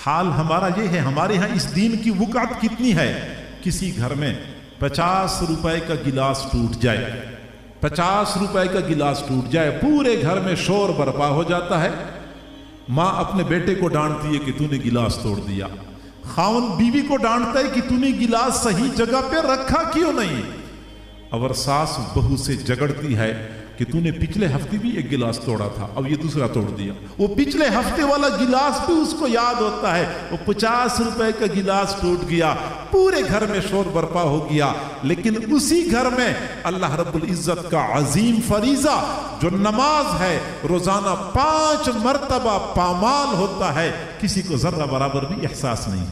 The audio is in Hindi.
हाल हमारा ये है, हमारे यहाँ इस दीन की वुकात कितनी है? किसी घर में पचास रुपए का गिलास टूट जाए, पचास रुपए का गिलास टूट जाए, पूरे घर में शोर बर्पा हो जाता है। माँ अपने बेटे को डांटती है कि तूने गिलास तोड़ दिया। खावन बीवी को डांटता है कि तूने गिलास सही जगह पे रखा क्यों नहीं? अगर सास बहू से झगड़ती है कि तूने पिछले हफ़्ते भी एक गिलास तोड़ा था, अब ये दूसरा तोड़ दिया। वो पिछले हफ़्ते वाला गिलास भी उसको याद होता है। वो पचास रुपए का गिलास टूट गया, पूरे घर में शोर बर्पा हो गया, लेकिन उसी घर में अल्लाह रब्बुल इज़्ज़त का अजीम फरीजा, जो नमाज़ है, रोज़ाना पाँच मरतबा पामाल होता है, किसी को जरा बराबर भी एहसास नहीं।